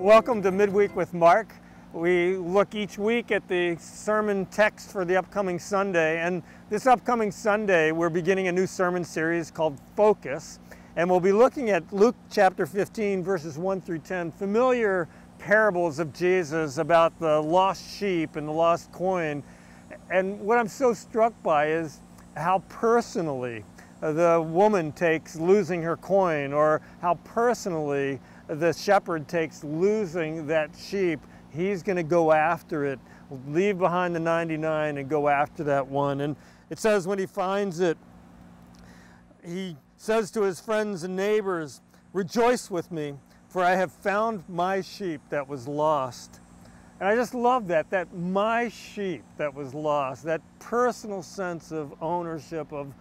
Welcome to Midweek with Mark. We look each week at the sermon text for the upcoming Sunday. And this upcoming Sunday, we're beginning a new sermon series called Focus. And we'll be looking at Luke chapter 15, verses 1 through 10, familiar parables of Jesus about the lost sheep and the lost coin. And what I'm so struck by is how personally the woman takes losing her coin, or how personally the shepherd takes losing that sheep, he's going to go after it, leave behind the 99 and go after that one. And it says when he finds it, he says to his friends and neighbors, Rejoice with me, for I have found my sheep that was lost. And I just love that, that my sheep that was lost, that personal sense of ownership, of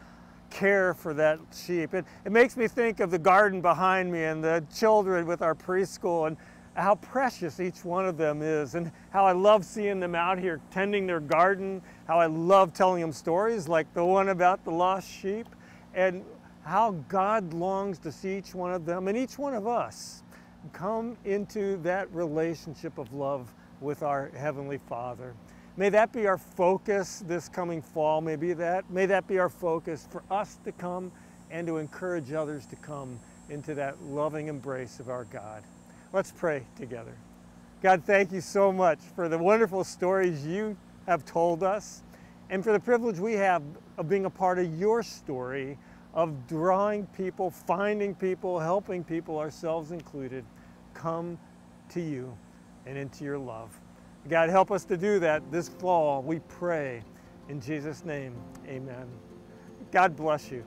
care for that sheep. It, it makes me think of the garden behind me and the children with our preschool and how precious each one of them is and how I love seeing them out here tending their garden, how I love telling them stories like the one about the lost sheep and how God longs to see each one of them and each one of us come into that relationship of love with our Heavenly Father. May that be our focus this coming fall. May, be that, may that be our focus for us to come and to encourage others to come into that loving embrace of our God. Let's pray together. God, thank you so much for the wonderful stories you have told us and for the privilege we have of being a part of your story of drawing people, finding people, helping people, ourselves included, come to you and into your love. God, help us to do that this fall. We pray in Jesus' name. Amen. God bless you.